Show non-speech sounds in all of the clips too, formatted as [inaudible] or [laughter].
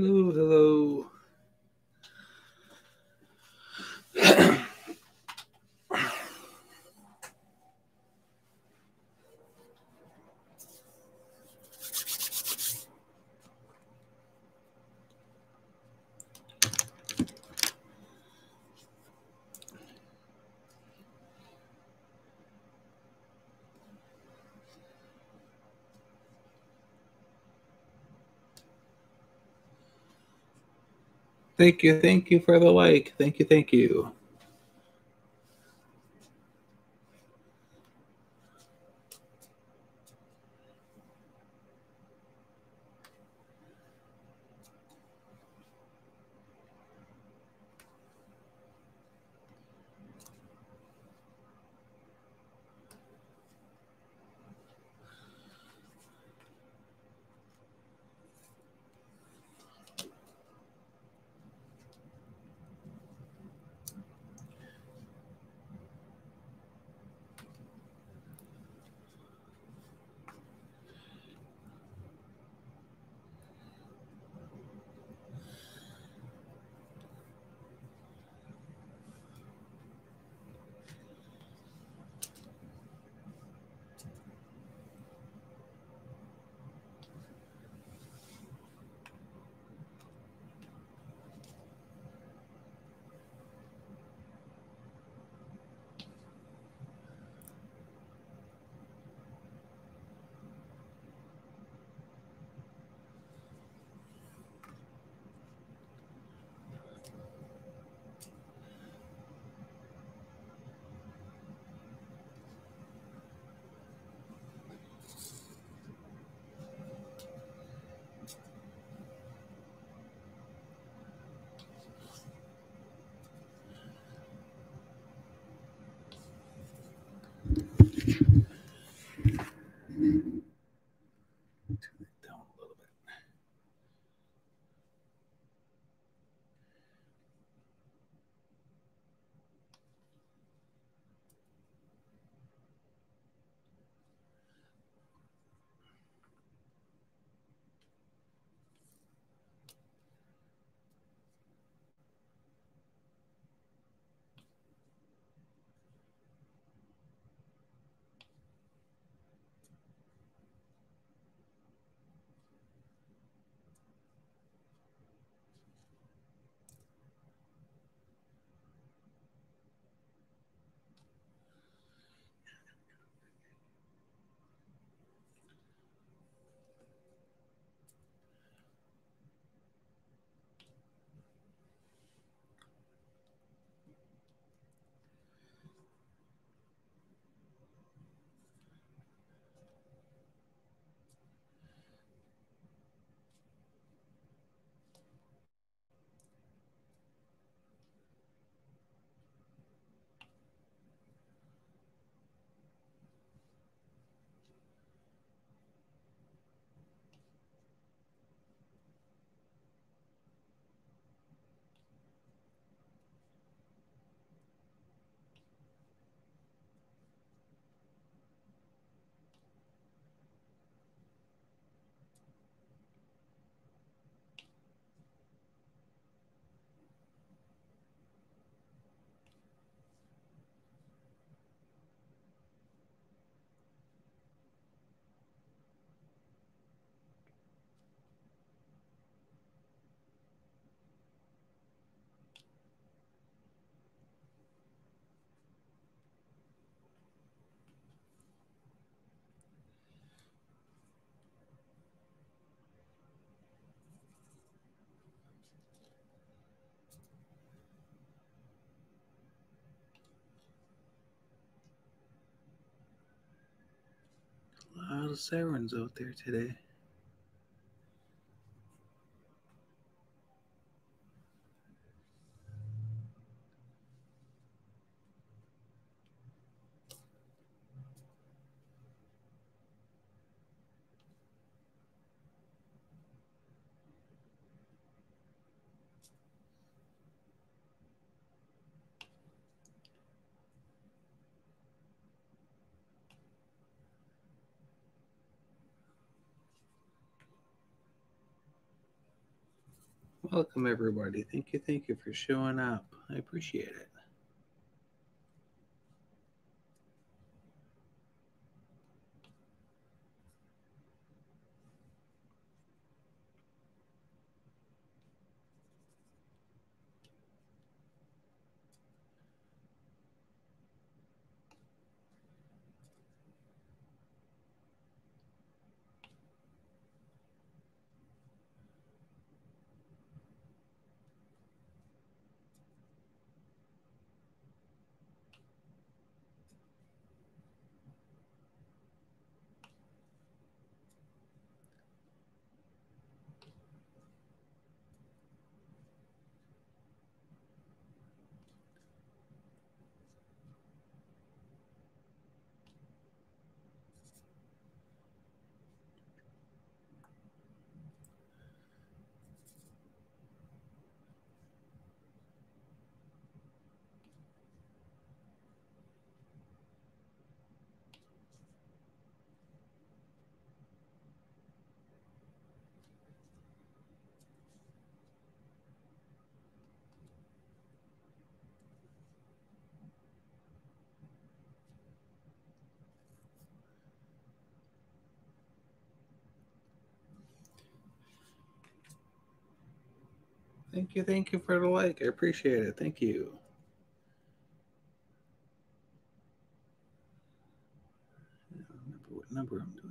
Hello, hello. Thank you, thank you for the like. Thank you, thank you. Lot sirens out there today. Welcome, everybody. Thank you. Thank you for showing up. I appreciate it. Thank you. Thank you for the like. I appreciate it. Thank you. What number I'm doing.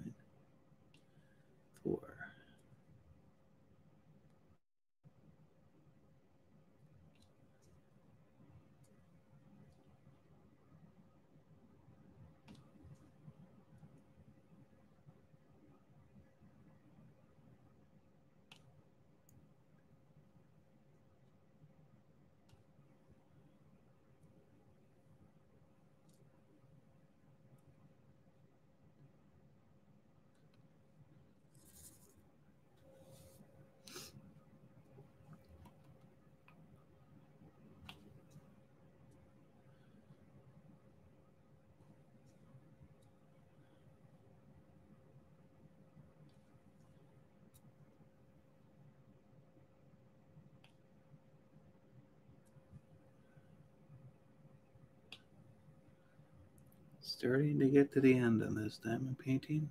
30 to get to the end on this diamond painting.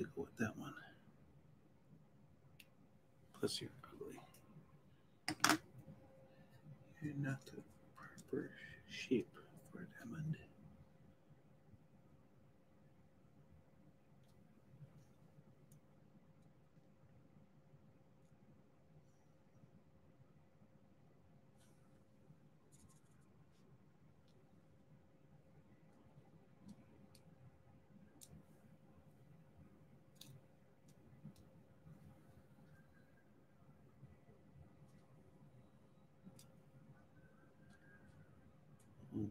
To go with that one. Plus, you're ugly. You're not the proper shape for a diamond.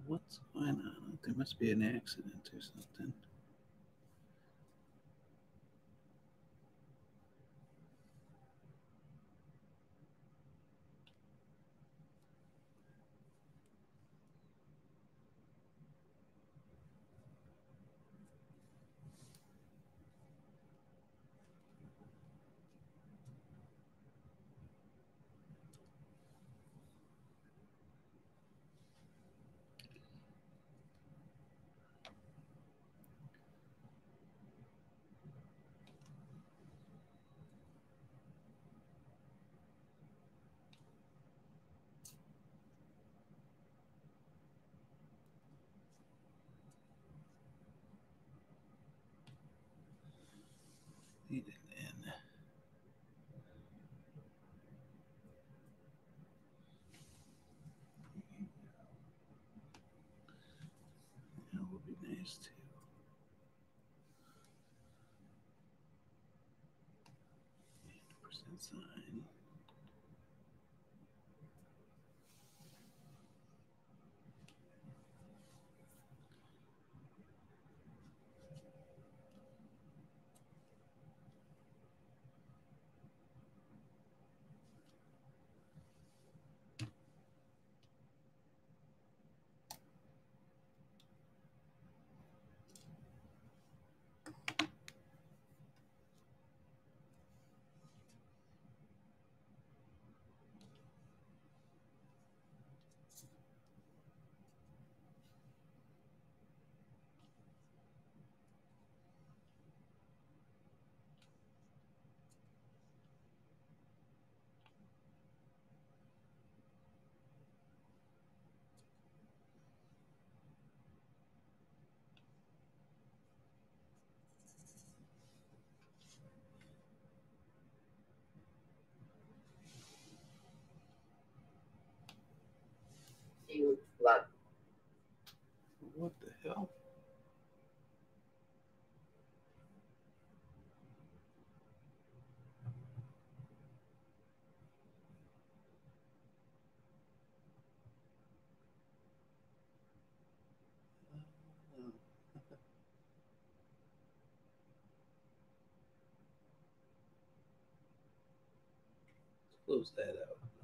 What's going on? There must be an accident or something. Need an N. That would be nice too. Percent sign. You. What the hell? Close that out.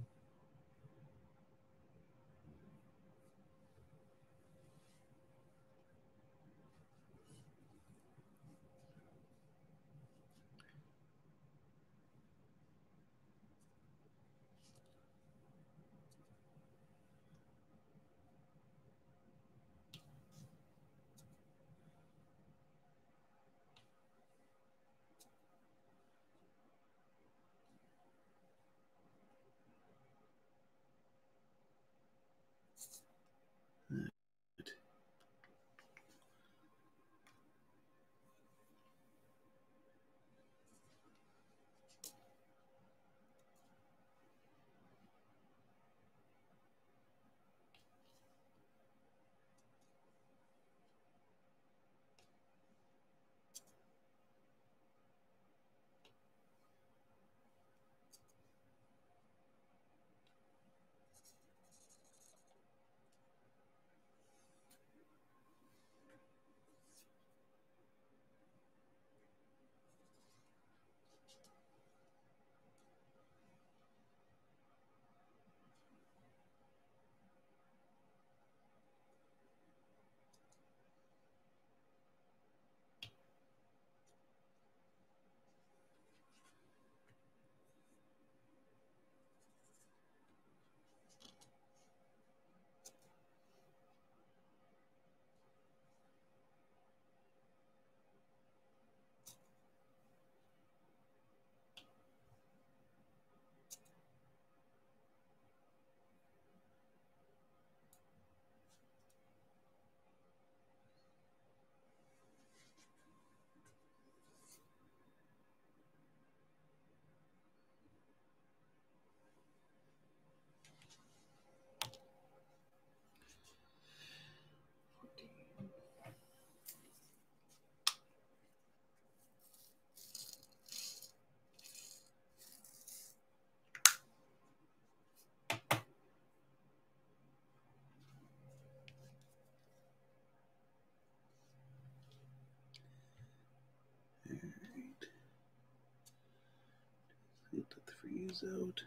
Use out.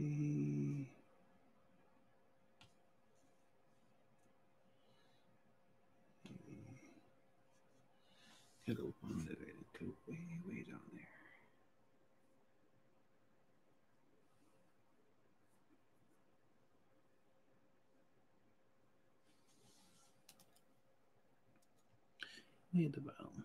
Okay. Hello, one that I go way, way down there. At the bottom.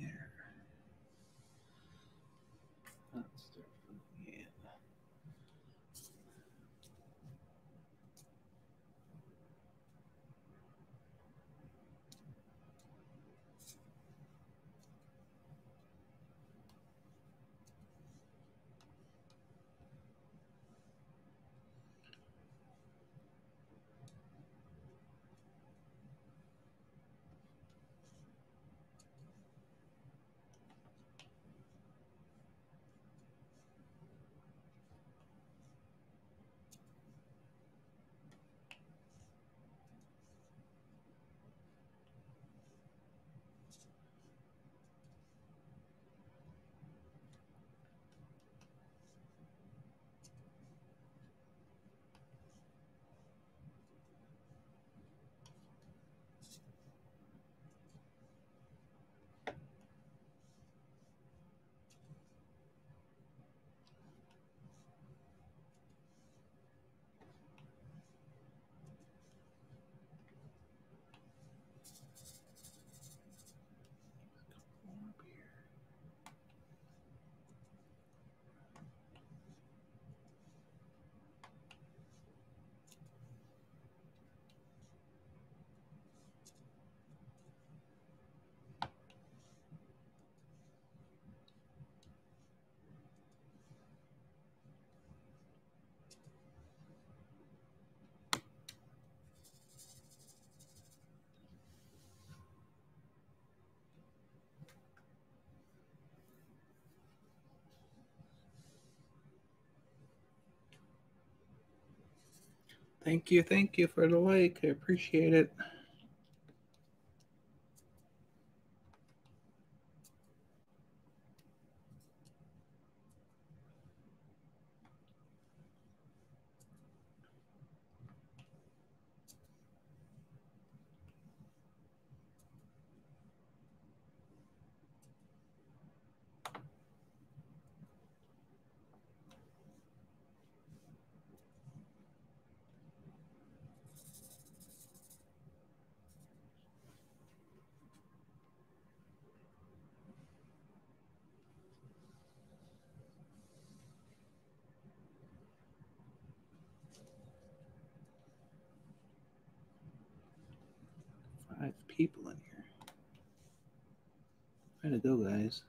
there. Thank you, thank you for the like. I appreciate it. Five people in here. Way to go, guys.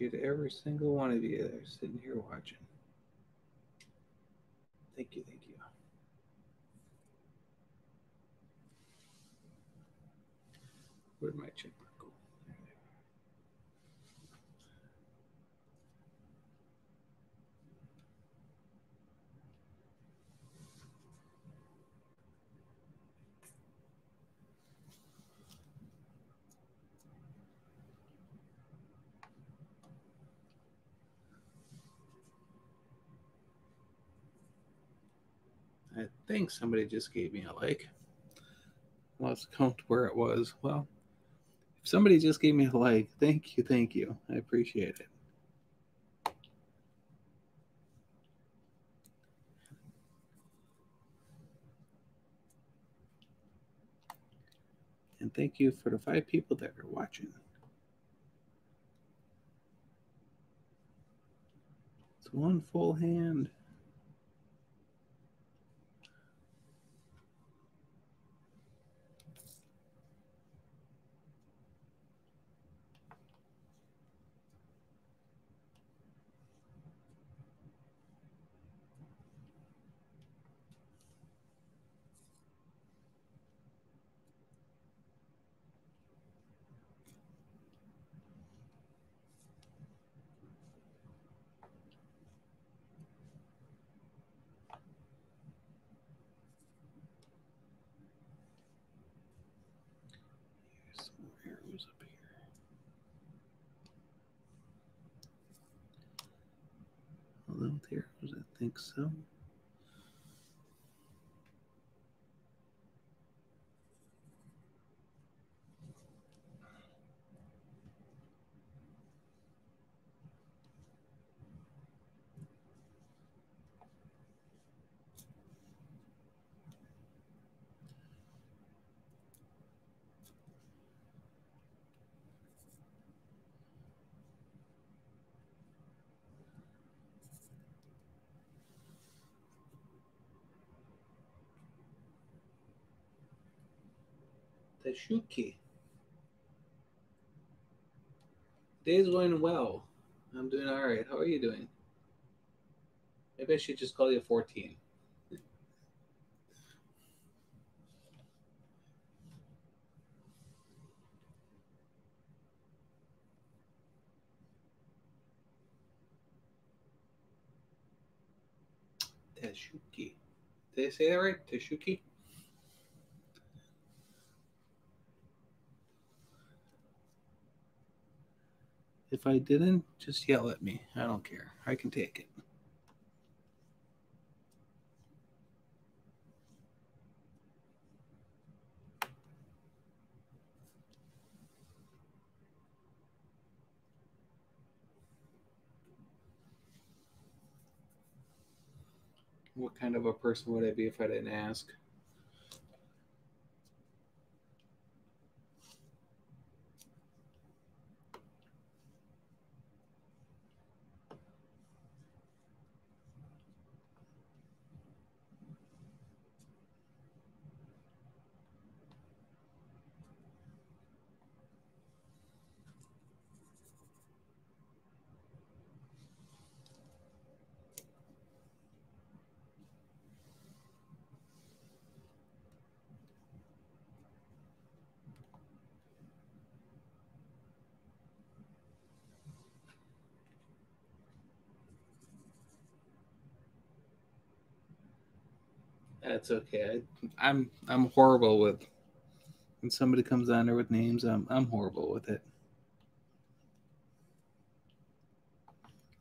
Appreciate every single one of you that are sitting here watching. Thank you, thank you. Where'd my check mark go? There they are. I think somebody just gave me a like. Lost count where it was. Well, if somebody just gave me a like, thank you, thank you. I appreciate it. And thank you for the five people that are watching. It's one full hand. Here's some more arrows up here. Hello, the arrows, I think so. Tashuki. Day's going well. I'm doing all right. How are you doing? Maybe I should just call you 14. Tashuki. Did I say that right? Tashuki? If I didn't, just yell at me. I don't care. I can take it. What kind of a person would I be if I didn't ask? That's okay. I, I'm I'm horrible with when somebody comes on there with names. I'm I'm horrible with it.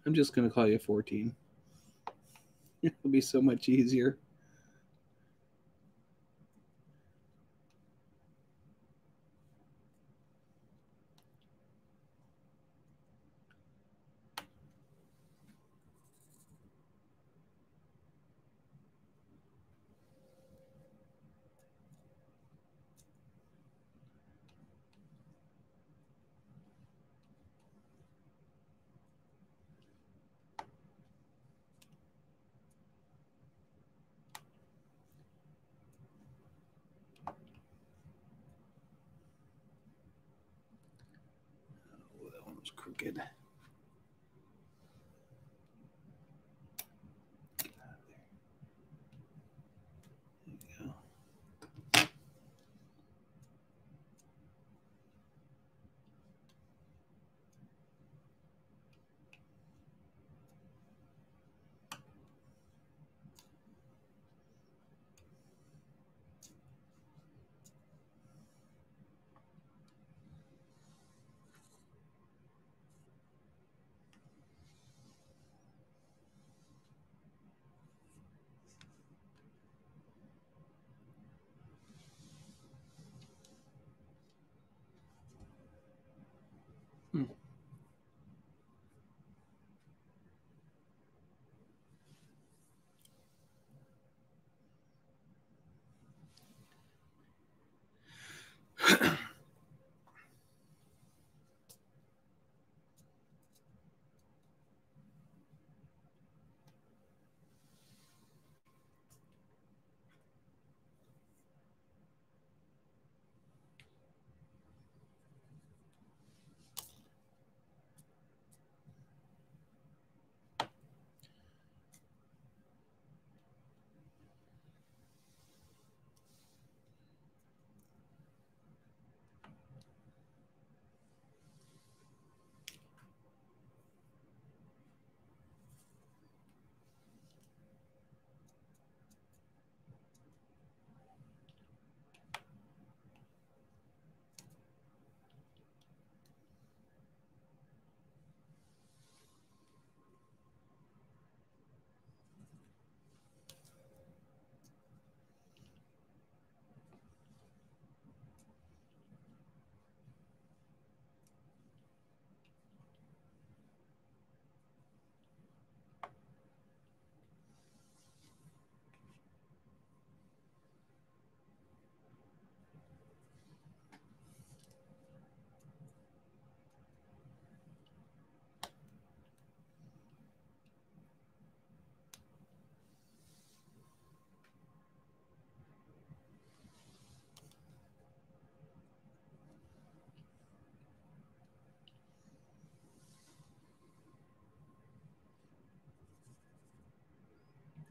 I'm just gonna call you 14. [laughs] It'll be so much easier.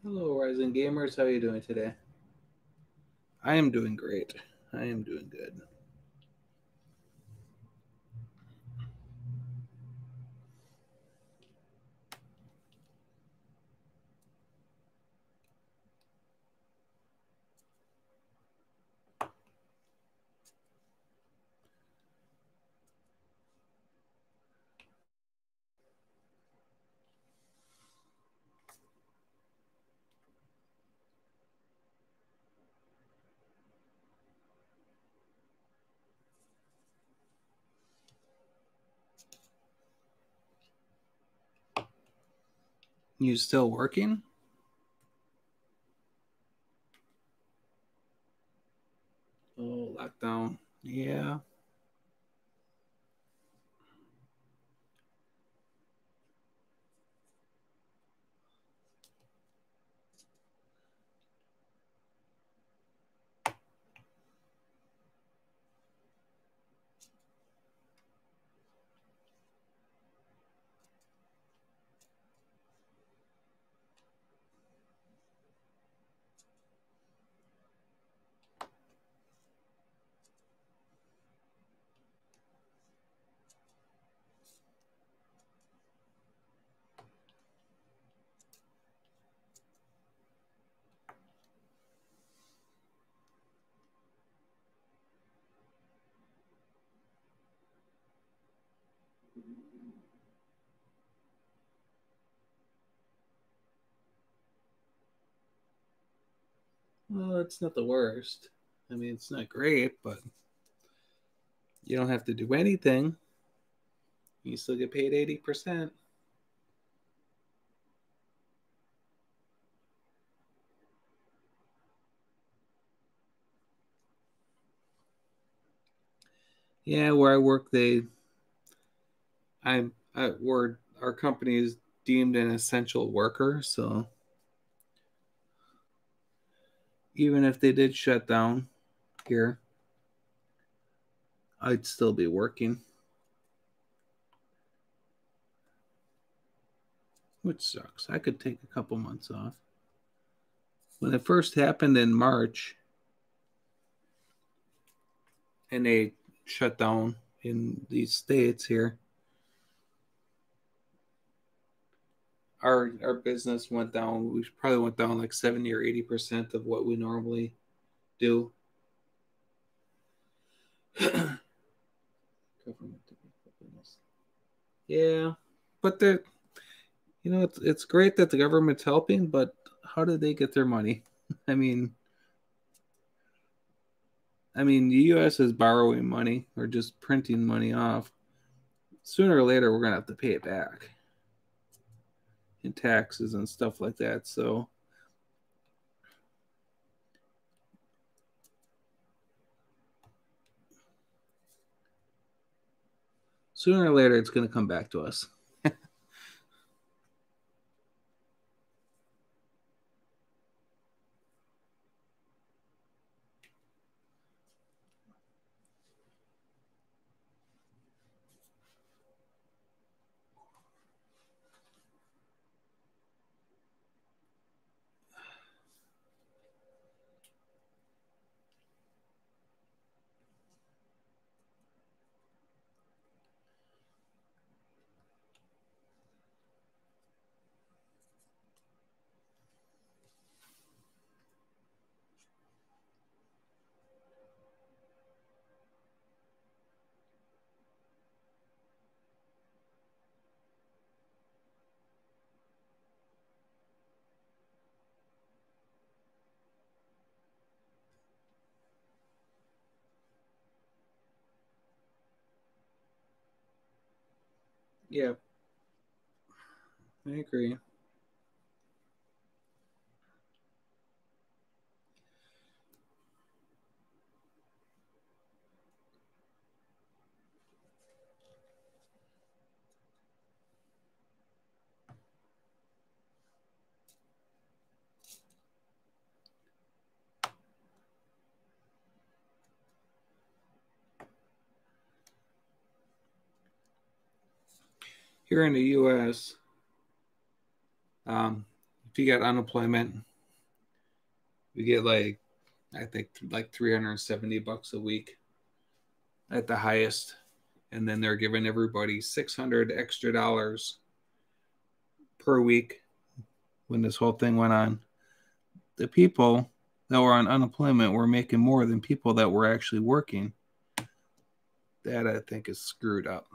Hello, Rising Gamers. How are you doing today? I am doing great. I am doing good. You still working? Oh, lockdown. Yeah. Well, it's not the worst. I mean, it's not great, but you don't have to do anything. You still get paid 80%. Yeah, where I work, they, I'm, I, we're, our company is deemed an essential worker, so even if they did shut down here, I'd still be working. Which sucks. I could take a couple months off. When it first happened in March, and they shut down in these states here, our our business went down. We probably went down like seventy or eighty percent of what we normally do. [clears throat] yeah, but the you know it's it's great that the government's helping, but how do they get their money? [laughs] I mean. I mean, the U.S. is borrowing money or just printing money off. Sooner or later, we're gonna have to pay it back in taxes and stuff like that. So sooner or later it's going to come back to us. Yeah. I agree. Here in the U.S., um, if you get unemployment, you get like I think like 370 bucks a week at the highest, and then they're giving everybody 600 extra dollars per week when this whole thing went on. The people that were on unemployment were making more than people that were actually working. That I think is screwed up.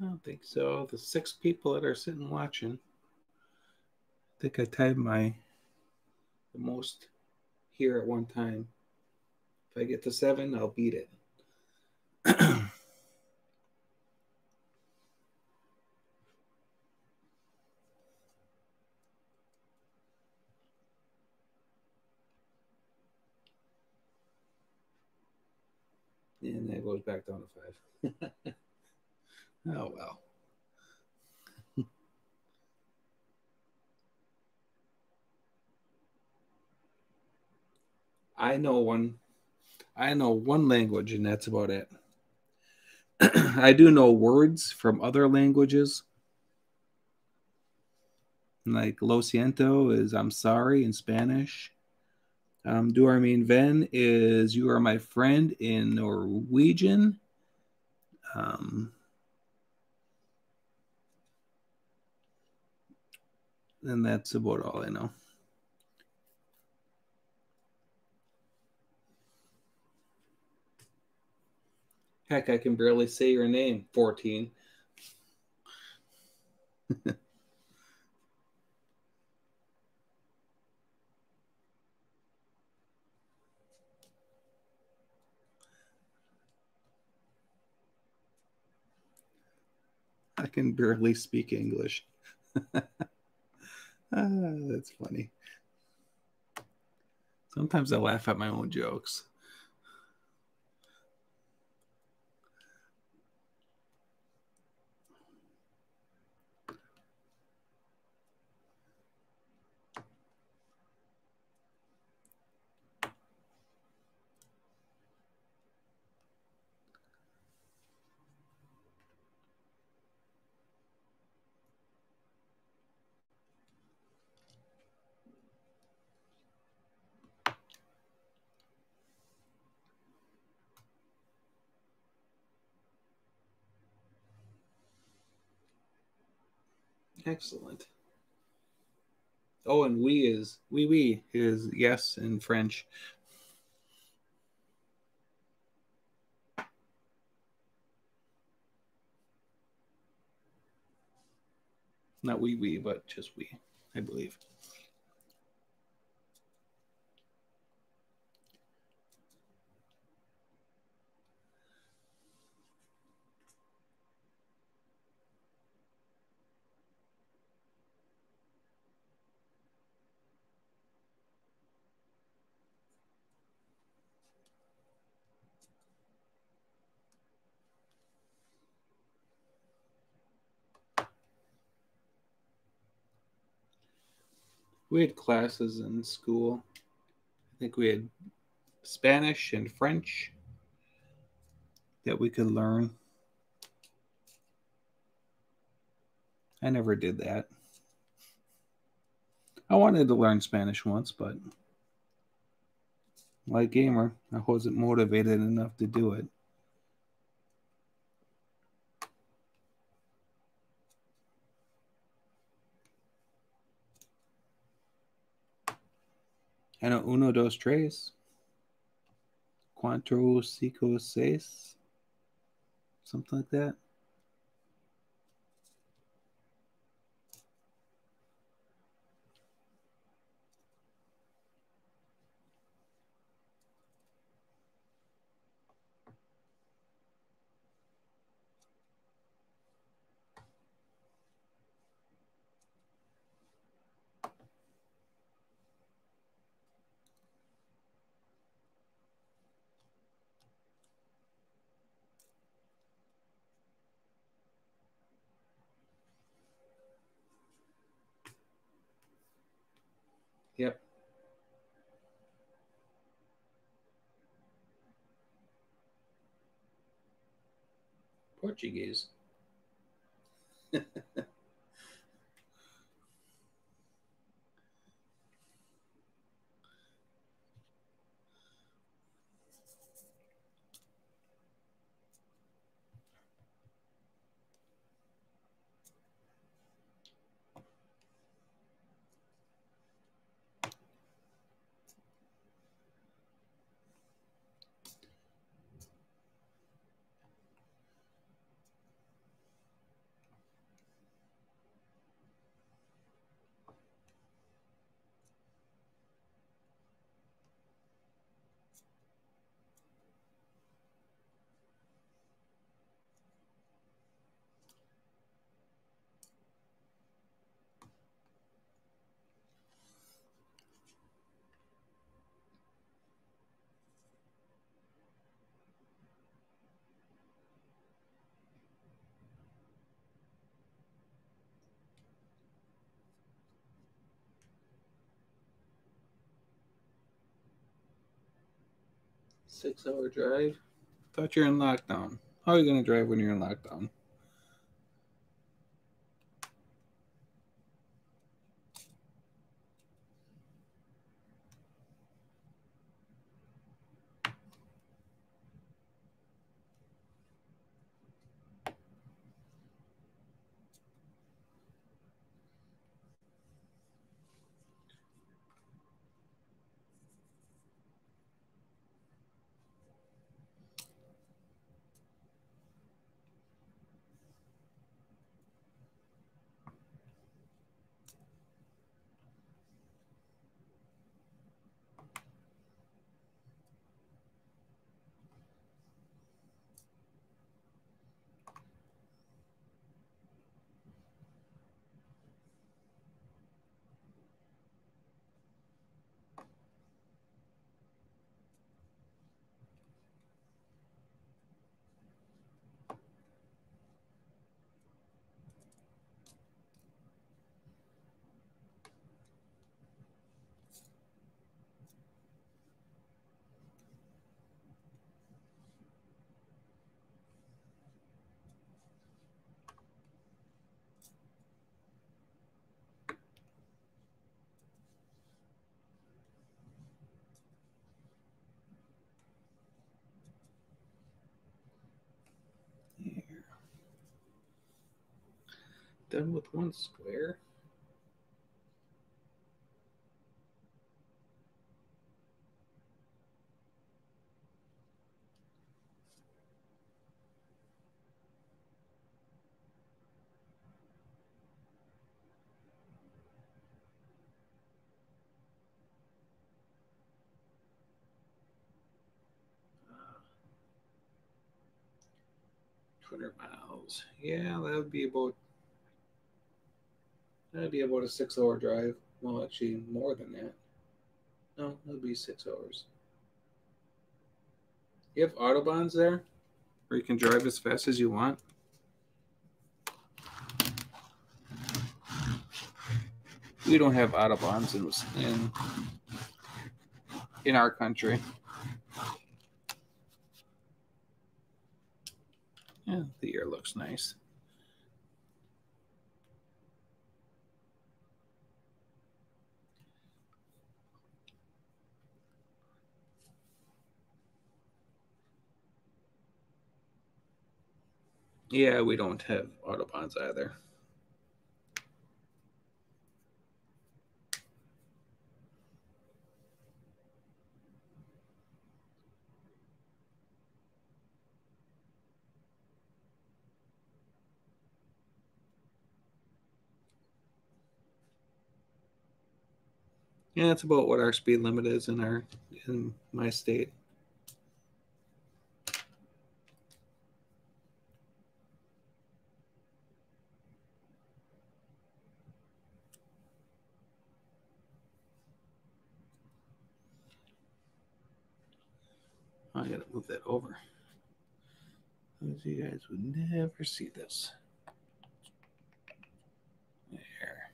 I don't think so. The six people that are sitting watching. I think I tied my the most here at one time. If I get to seven, I'll beat it. [clears throat] and that goes back down to five. [laughs] oh well. I know one I know one language and that's about it. [clears throat] I do know words from other languages. Like lo siento is I'm sorry in Spanish. Um, du er min ven is you are my friend in Norwegian. Um, and that's about all I know. Heck, I can barely say your name, 14. [laughs] I can barely speak English. [laughs] ah, that's funny. Sometimes I laugh at my own jokes. Excellent. Oh, and we is we oui, we oui is yes in French. Not we oui, we, but just we, I believe. We had classes in school. I think we had Spanish and French that we could learn. I never did that. I wanted to learn Spanish once, but like gamer, I wasn't motivated enough to do it. And a uno, dos, tres. Cuatro, cinco, seis. Something like that. Portuguese. [laughs] Six hour drive. Thought you're in lockdown. How are you gonna drive when you're in lockdown? Here. Done with one square. Hundred miles. Yeah, that would be about. That'd be about a six-hour drive. Well, actually, more than that. No, that'd be six hours. You have autobahns there, where you can drive as fast as you want. We don't have autobahns in in in our country. Yeah, the ear looks nice. Yeah, we don't have autobahns either. Yeah, that's about what our speed limit is in our in my state. I gotta move that over. You guys would never see this. There.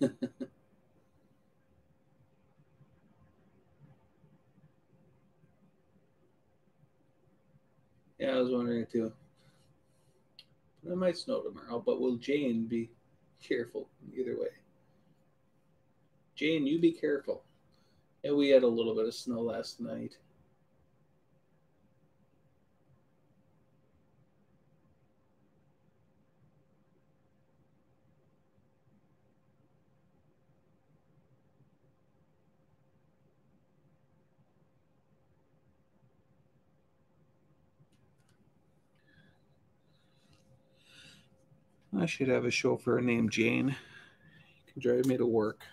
[laughs] Yeah, I was wondering too. It might snow tomorrow, but will Jane be careful either way? Jane, you be careful. And we had a little bit of snow last night. I should have a chauffeur named Jane. He can drive me to work.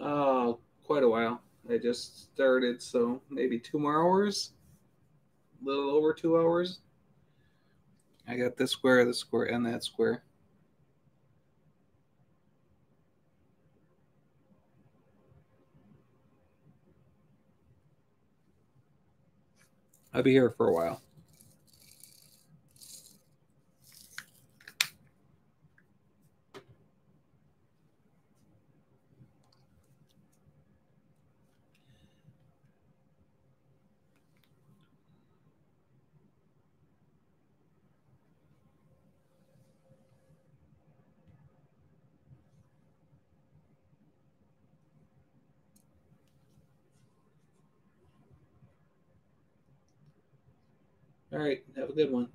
Uh, quite a while. I just started, so maybe two more hours. A little over two hours. I got this square, this square, and that square. I'll be here for a while. All right. Have a good one.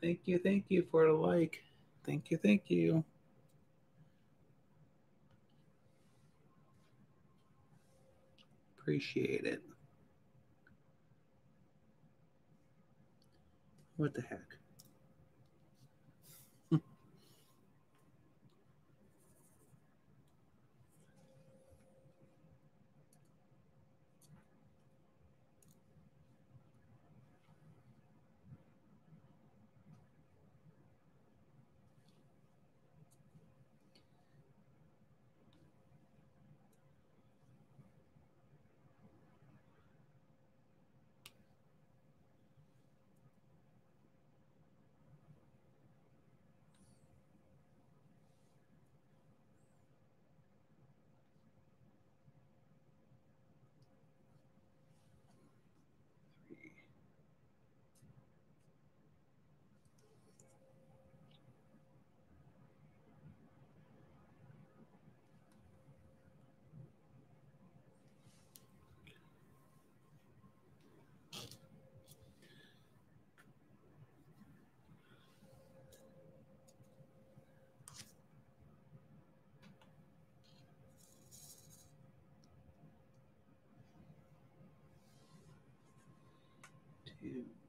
Thank you, thank you for the like. Thank you, thank you. Appreciate it. What the heck? Two.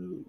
Ooh.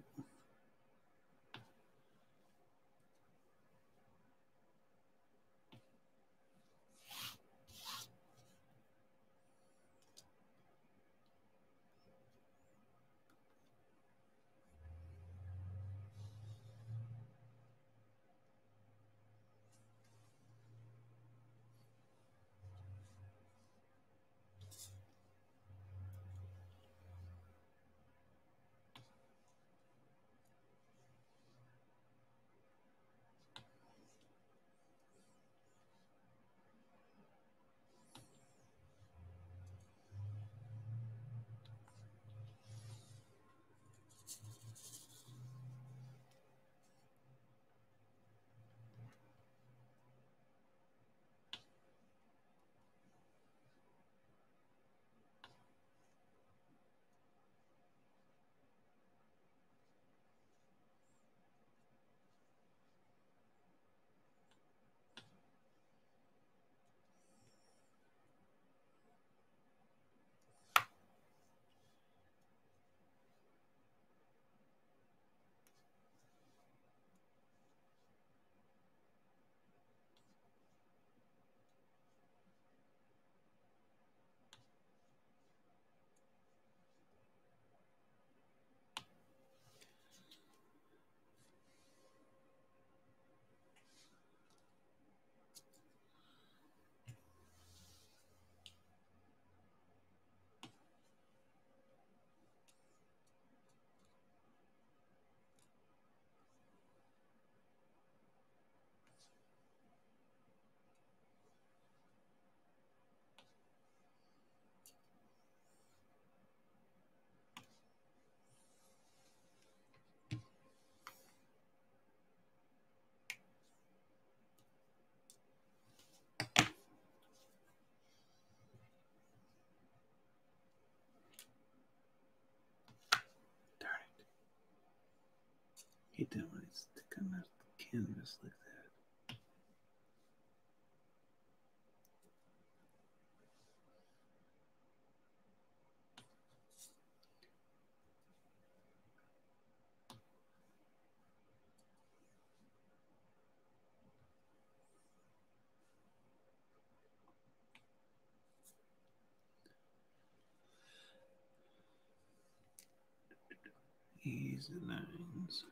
Hate that when it's the canvas like that. Easy lines.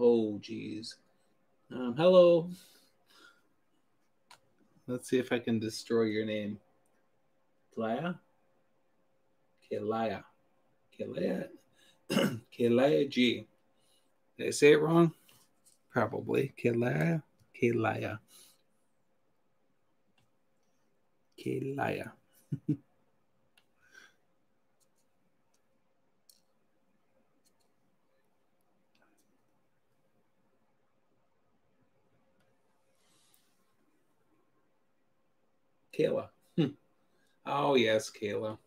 Oh, geez. Um, hello. Let's see if I can destroy your name. Playa? Kelaya. Kelaya. [clears throat] Kelaya G. Did I say it wrong? Probably. Kelaya. Kelaya. Kelaya. [laughs] Kayla. Hmm. Oh, yes, Kayla.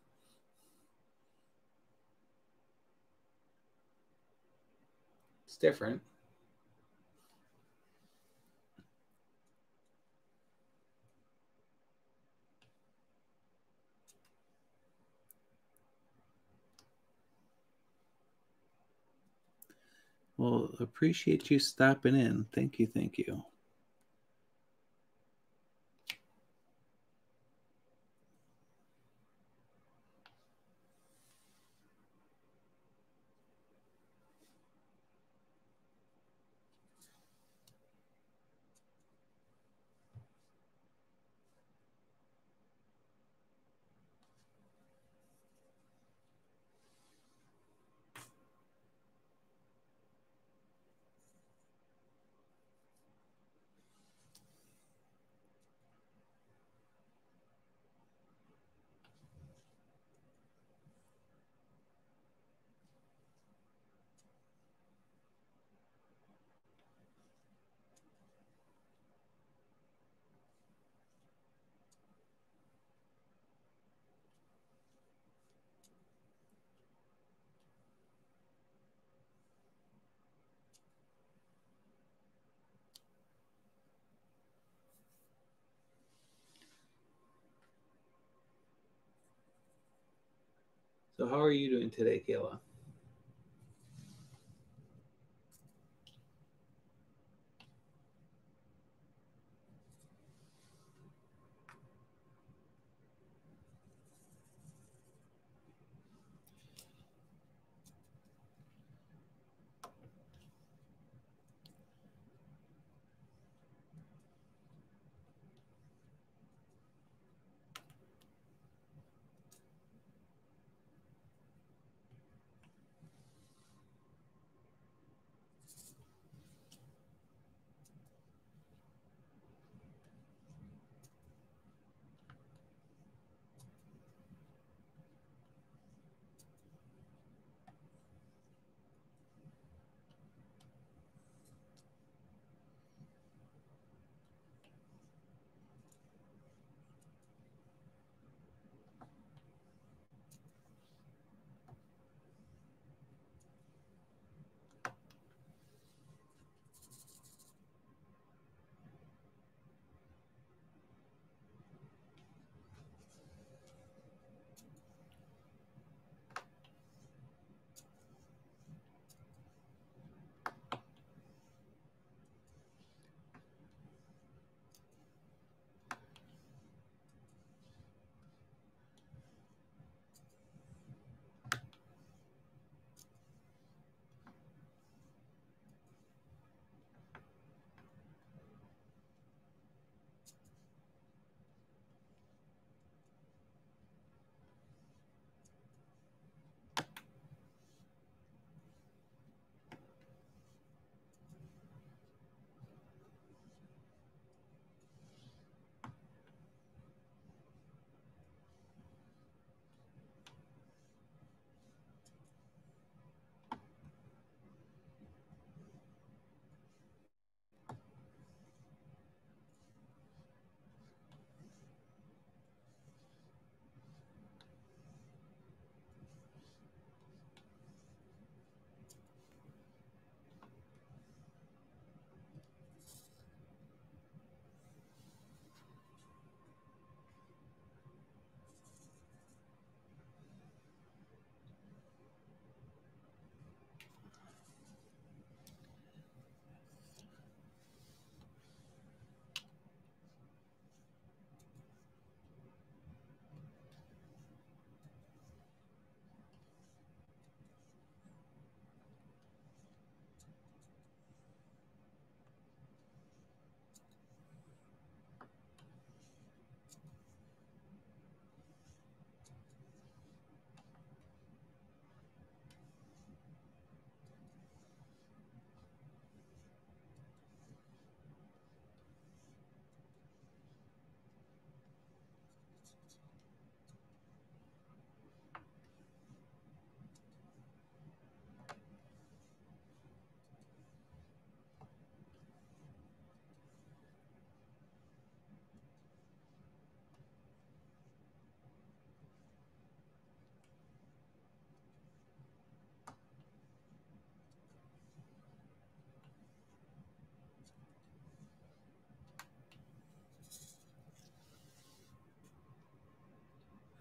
It's different. Well, appreciate you stopping in. Thank you. Thank you. So, how are you doing today, Kayla?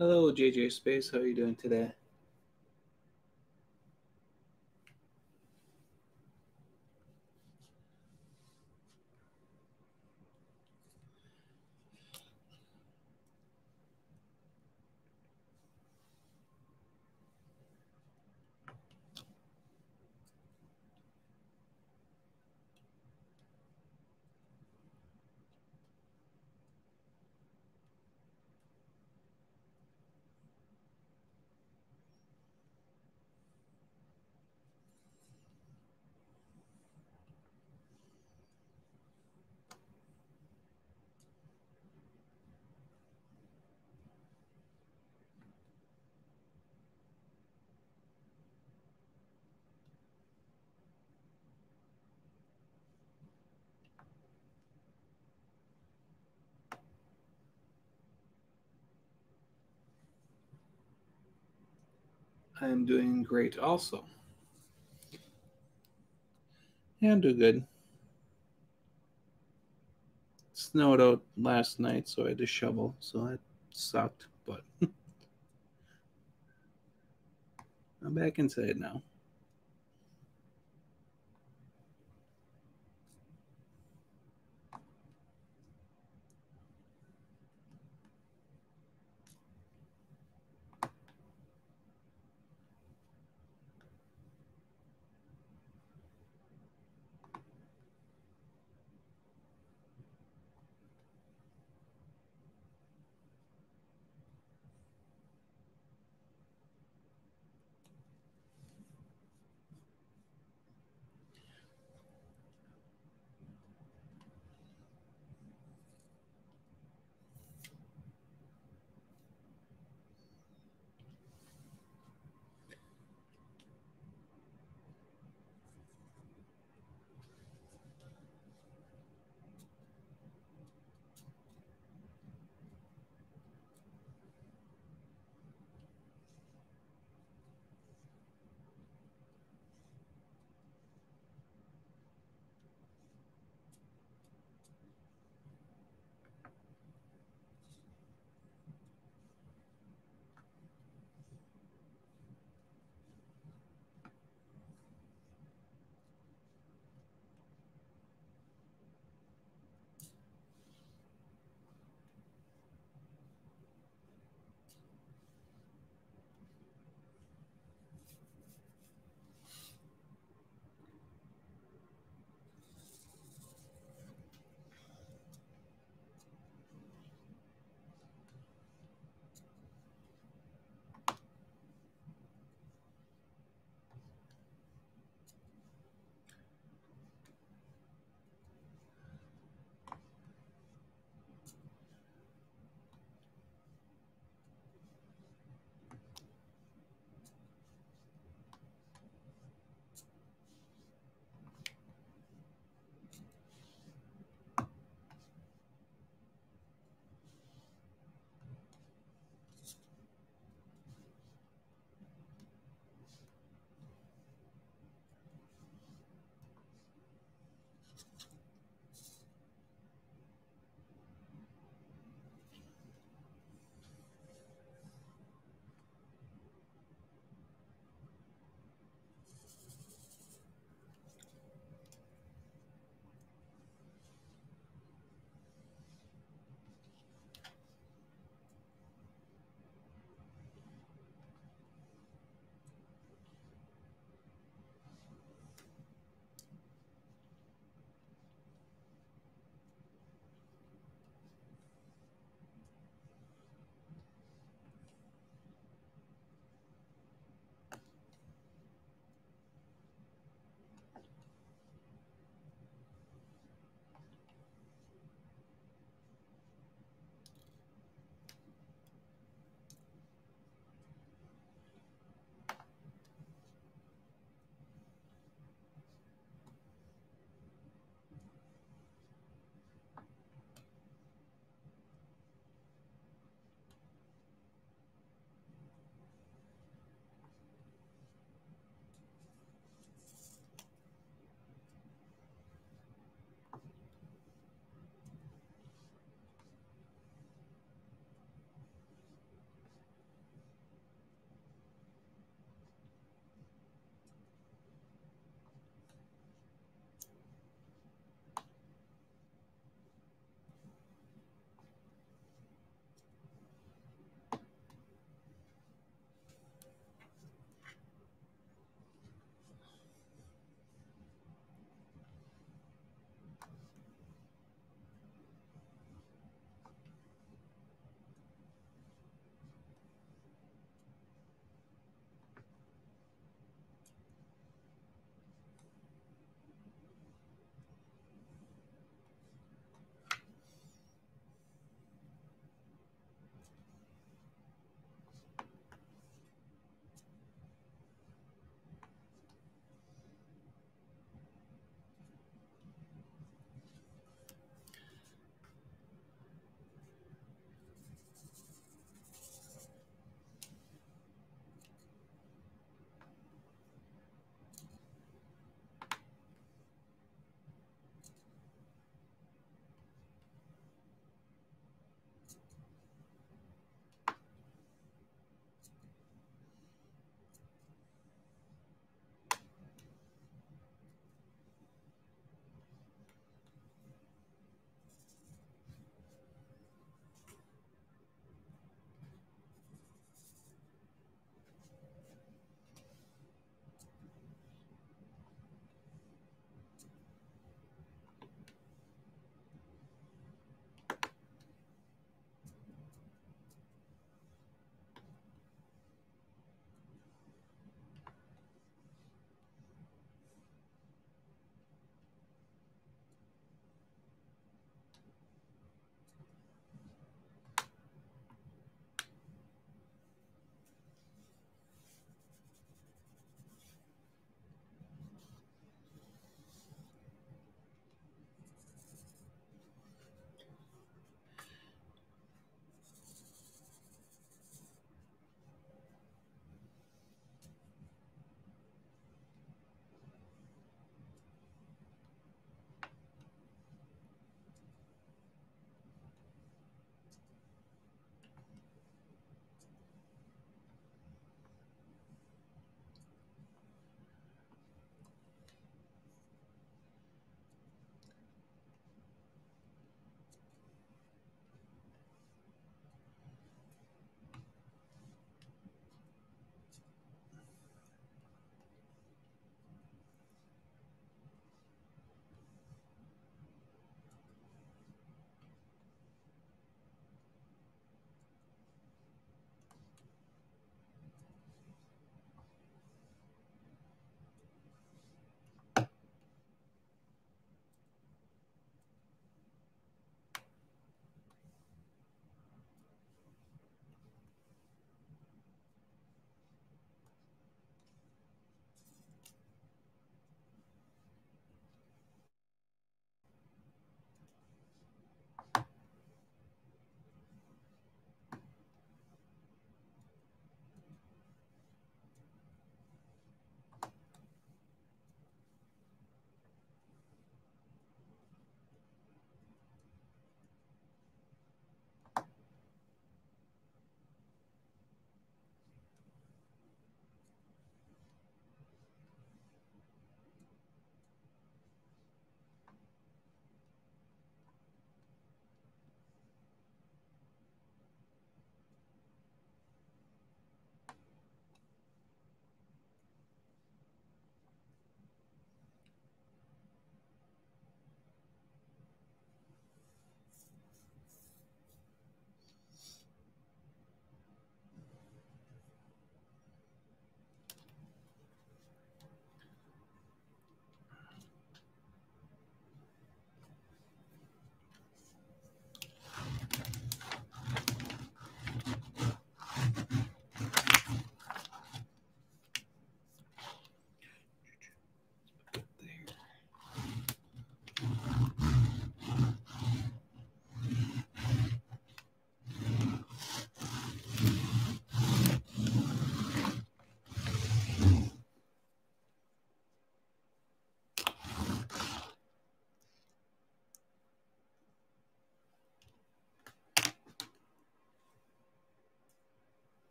Hello, JJ Space. How are you doing today? I am doing great also. Yeah, I'm doing good. snowed out last night, so I had to shovel, so that sucked, but [laughs] I'm back inside now.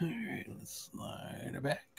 All right, let's slide it back.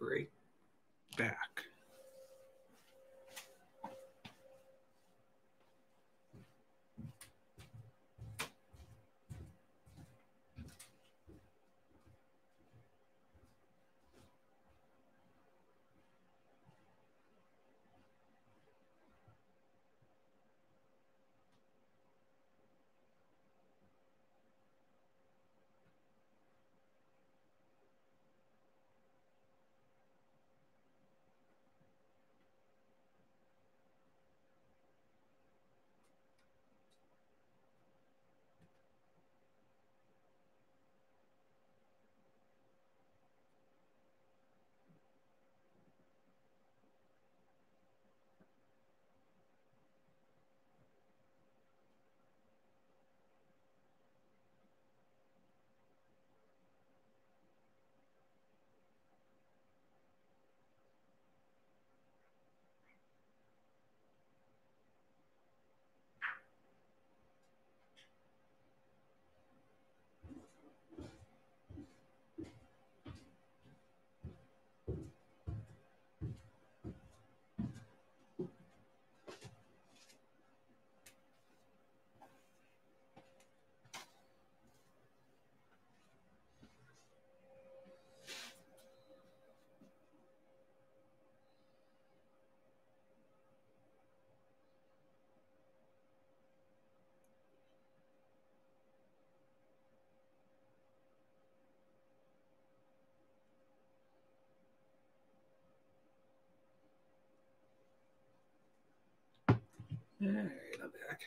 Right back. All right, I'm back.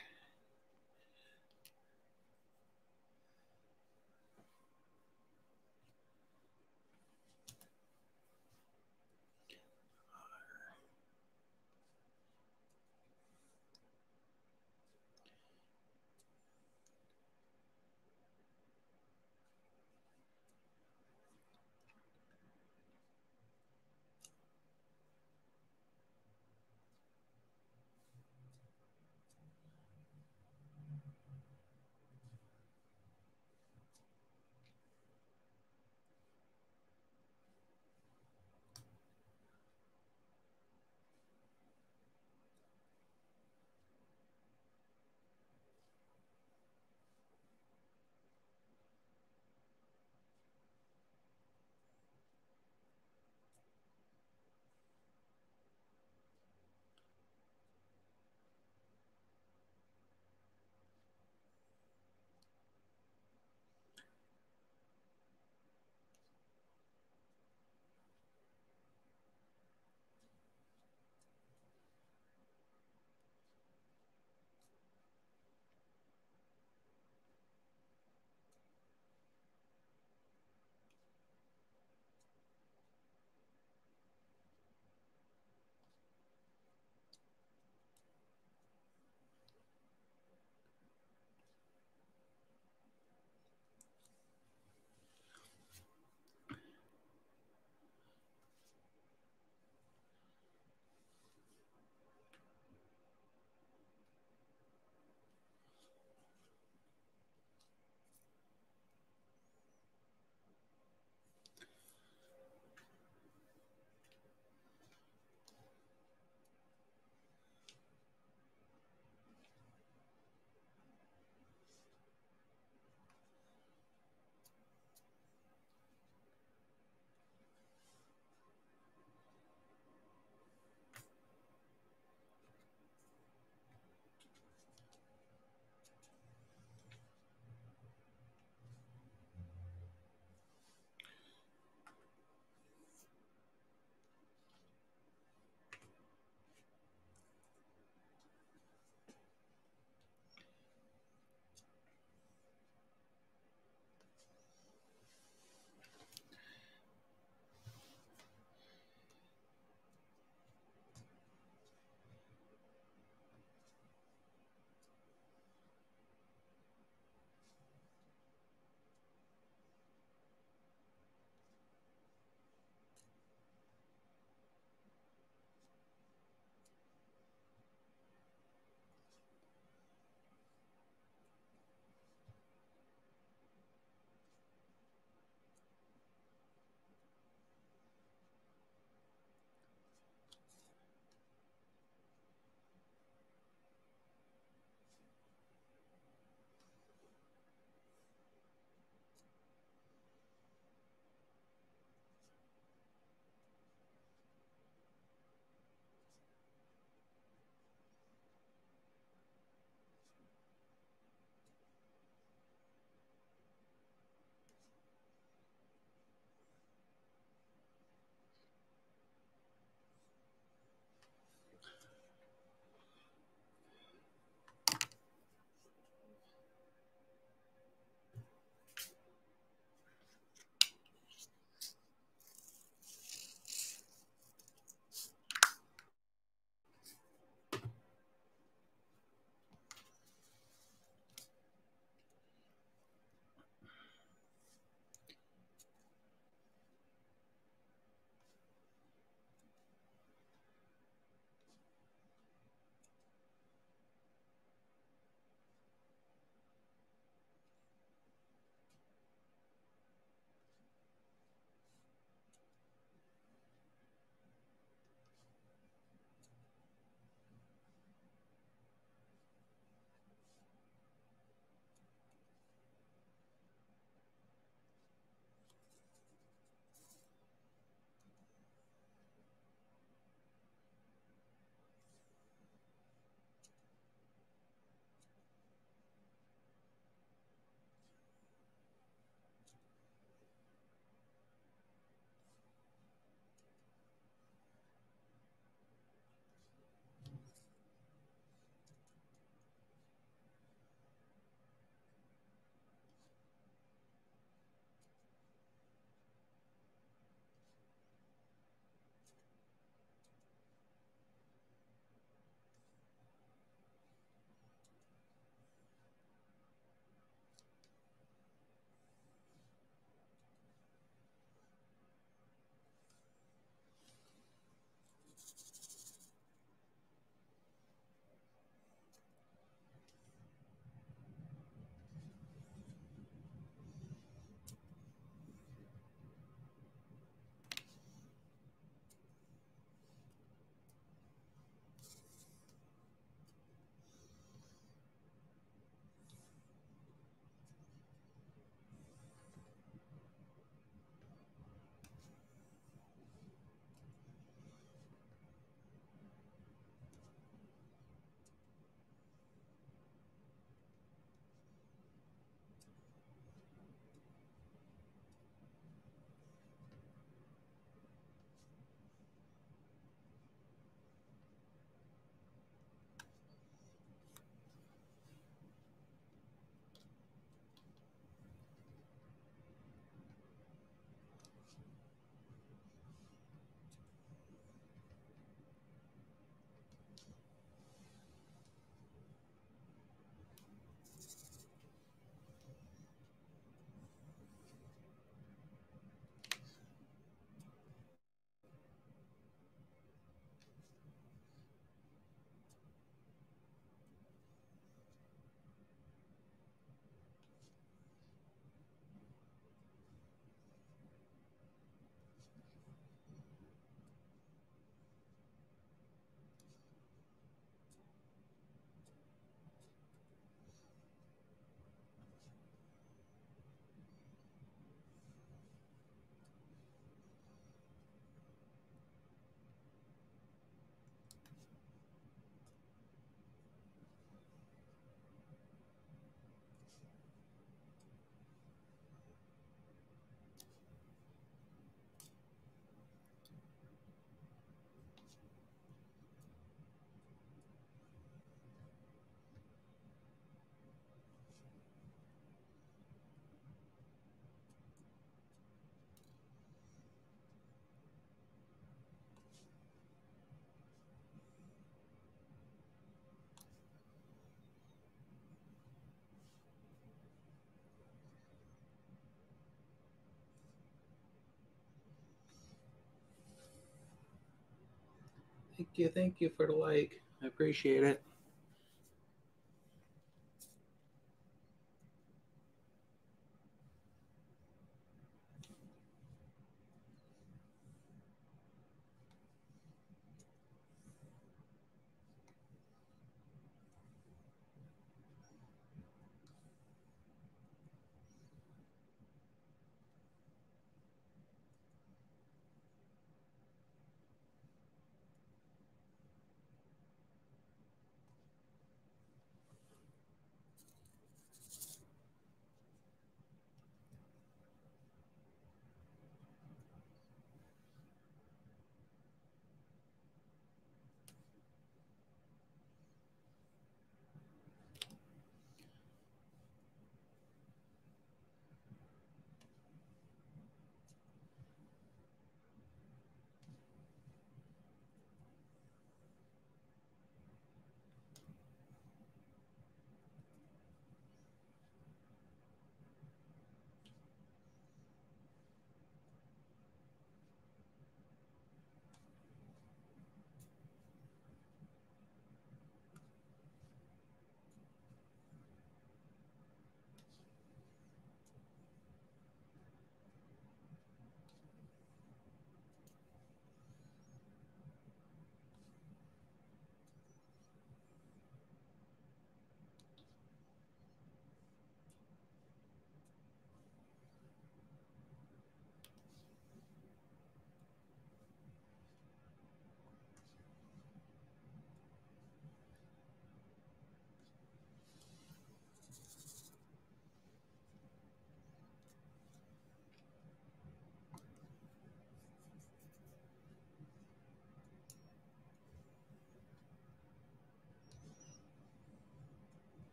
Thank you, thank you for the like. I appreciate it.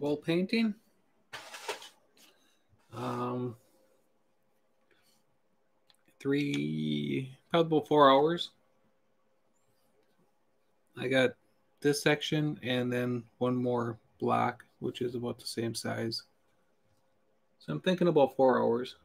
Gold painting. Um, three, probably four hours. I got this section and then one more block, which is about the same size. So I'm thinking about four hours.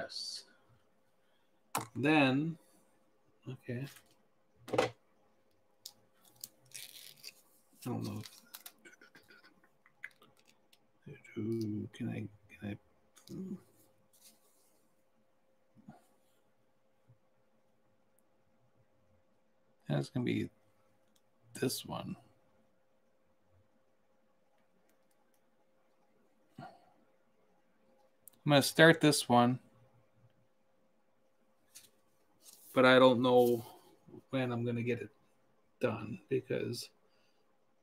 Yes. Then, okay. I don't know. Can I? Can I? That's gonna be this one. I'm going to start this one, but I don't know when I'm going to get it done because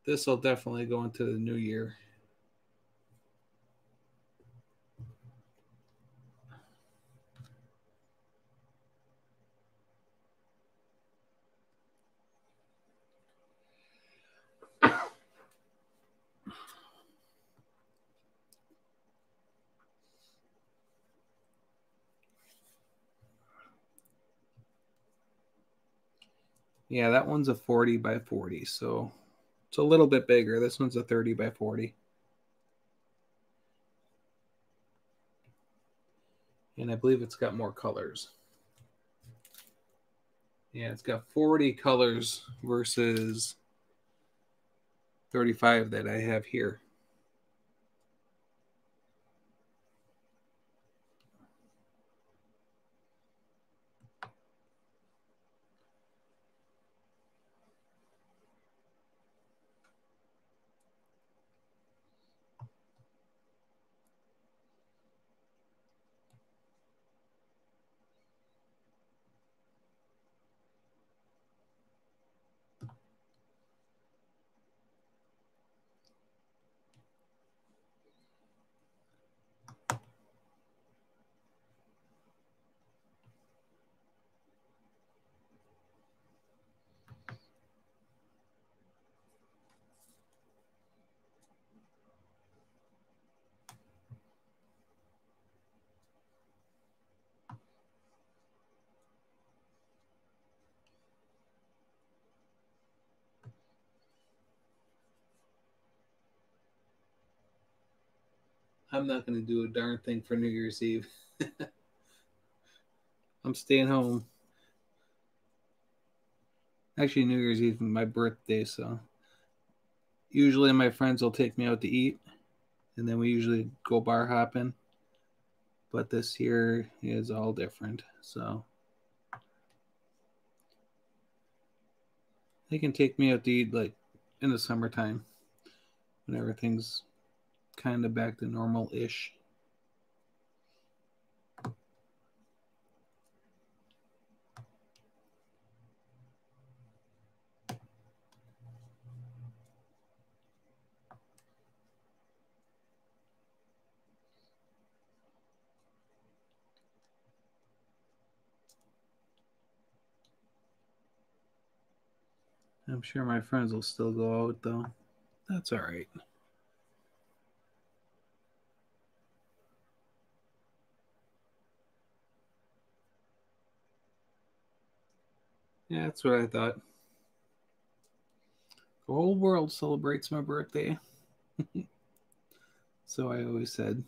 this will definitely go into the new year. Yeah, that one's a 40 by 40, so it's a little bit bigger. This one's a 30 by 40. And I believe it's got more colors. Yeah, it's got 40 colors versus 35 that I have here. I'm not going to do a darn thing for New Year's Eve. [laughs] I'm staying home. Actually, New Year's Eve is my birthday, so usually my friends will take me out to eat, and then we usually go bar hopping. But this year is all different, so they can take me out to eat like in the summertime when everything's kind of back to normal ish. I'm sure my friends will still go out though. That's all right. Yeah, that's what I thought. The whole world celebrates my birthday. [laughs] so I always said.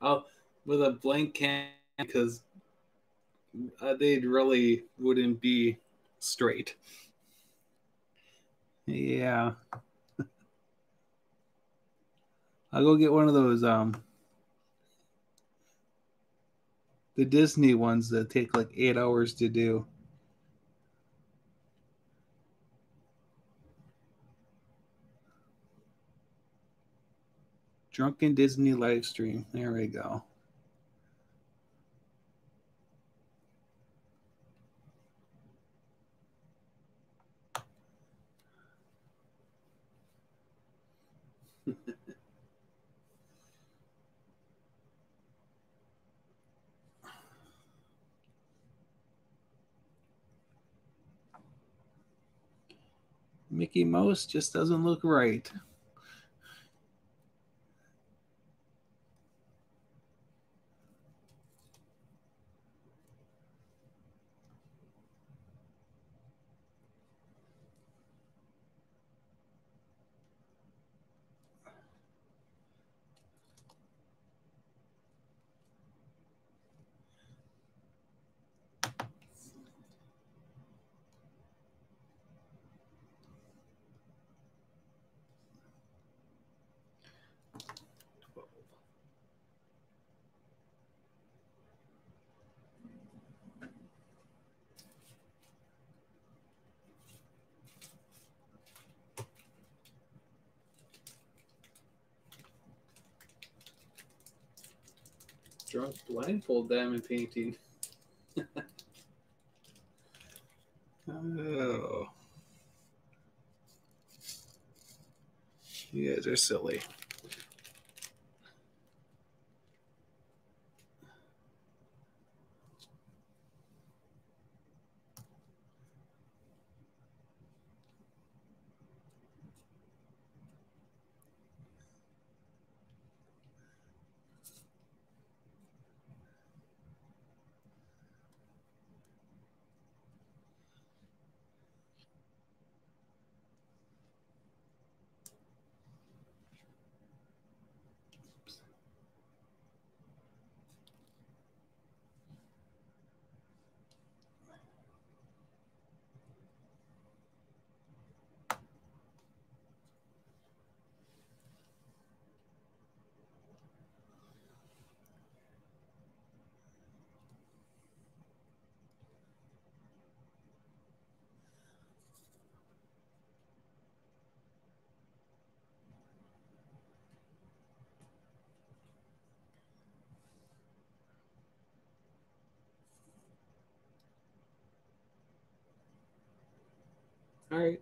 I'll [laughs] with a blank can because uh, they really wouldn't be straight. Yeah. [laughs] I'll go get one of those um the Disney ones that take like 8 hours to do. Drunken Disney live stream. There we go. [laughs] Mickey Mouse just doesn't look right. Drunk blindfold diamond painting. oh. You guys are silly. All right.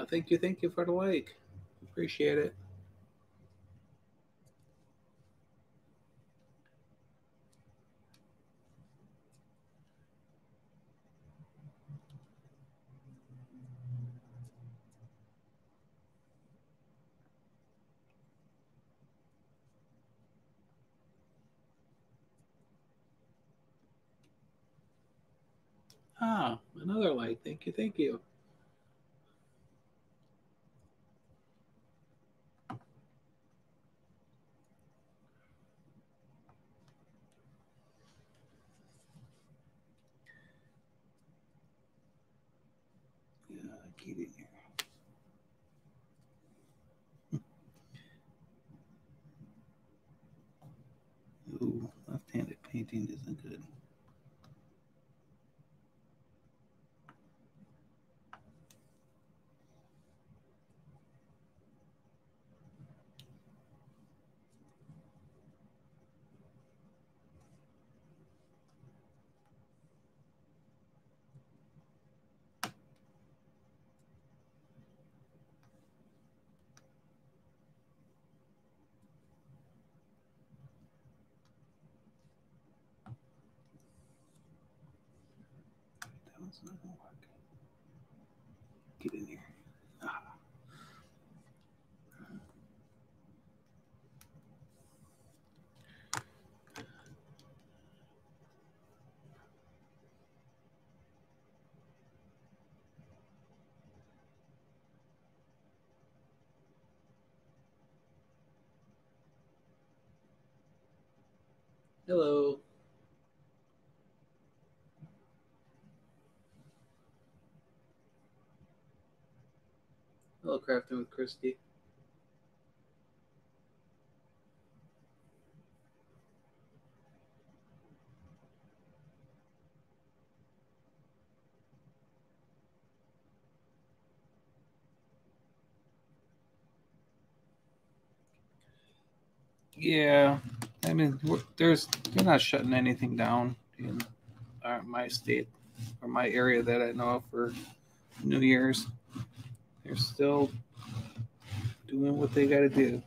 Uh, thank you, thank you for the like. Appreciate it. Ah, another like. Thank you, thank you. get in here. Ooh, left-handed painting isn't good. It's not gonna work. Get in here. Ah. Hello. Hello, crafting with Christy. Yeah, I mean, there's they're not shutting anything down in uh, my state or my area that I know of for New Year's. They're still doing what they got to do.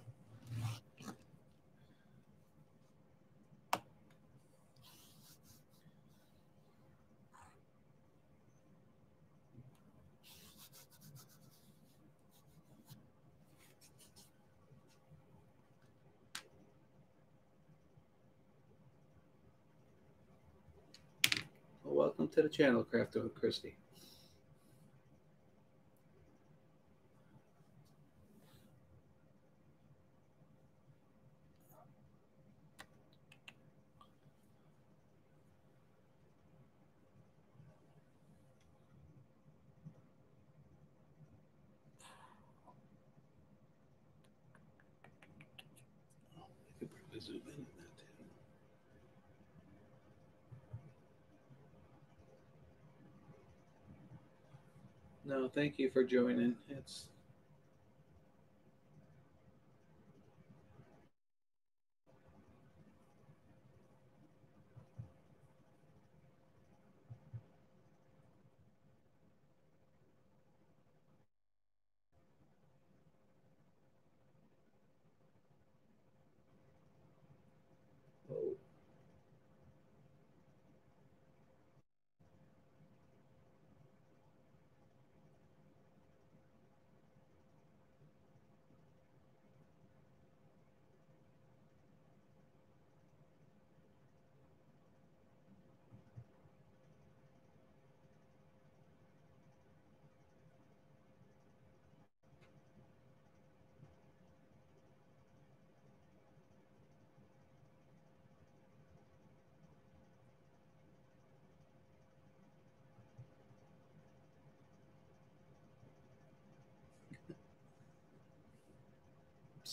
Welcome to the channel, Crafting with Christy. I could probably zoom in on that too. No, thank you for joining. It's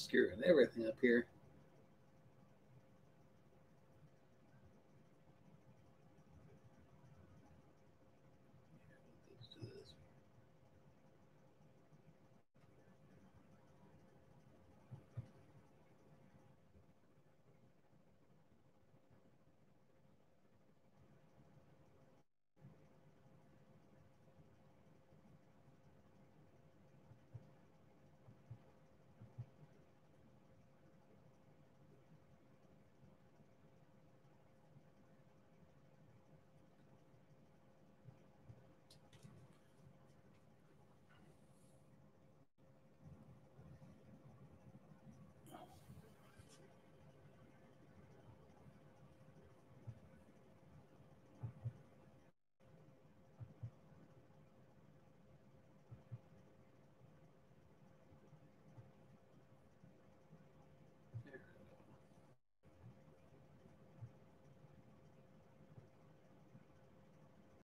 skewing everything up here.